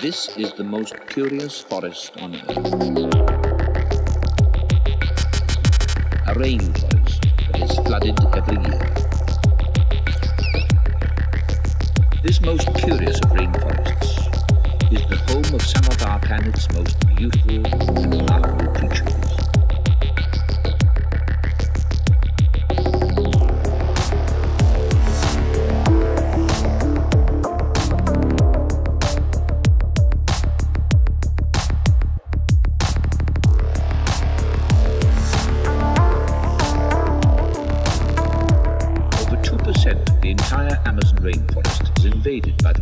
This is the most curious forest on earth. A rainforest that is flooded every year. This most curious of rainforests is the home of some of our planet's most beautiful and remarkable creatures.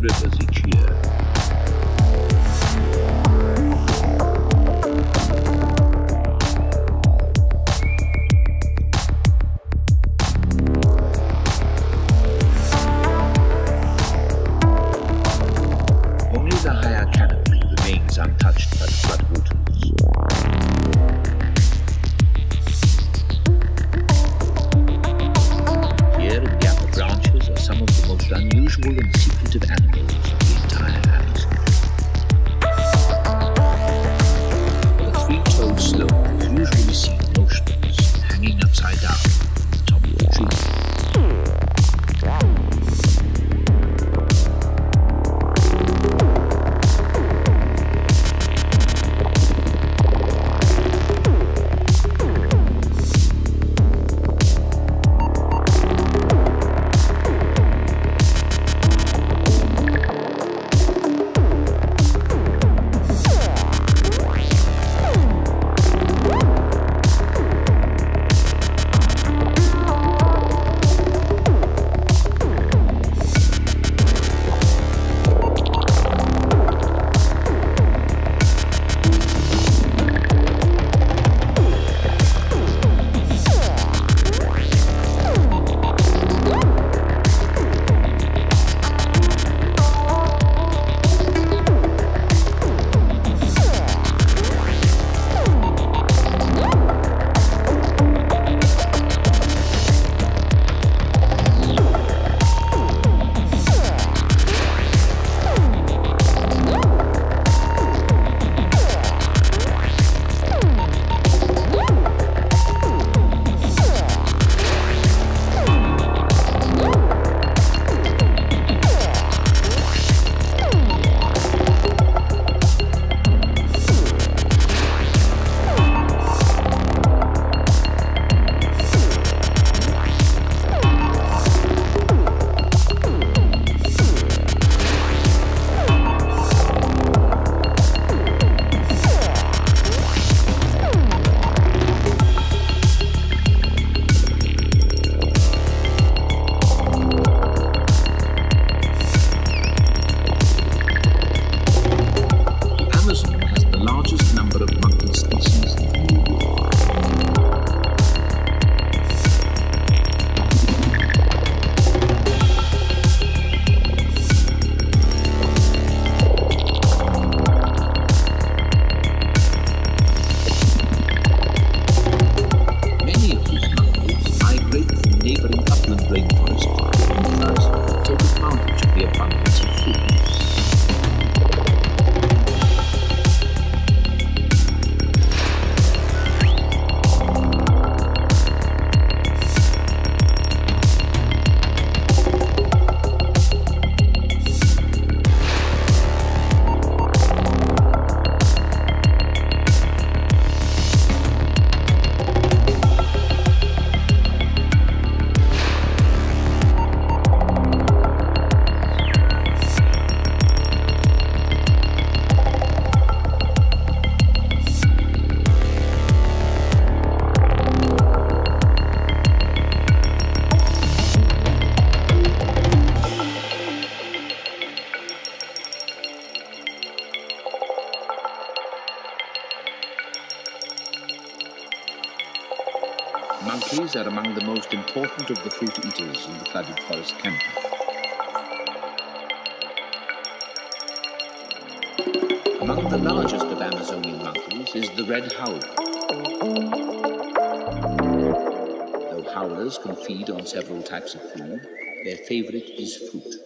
pretas e tia. Monkeys are among the most important of the fruit eaters in the flooded forest canopy. Among the largest of Amazonian monkeys is the red howler. Though howlers can feed on several types of food, their favorite is fruit.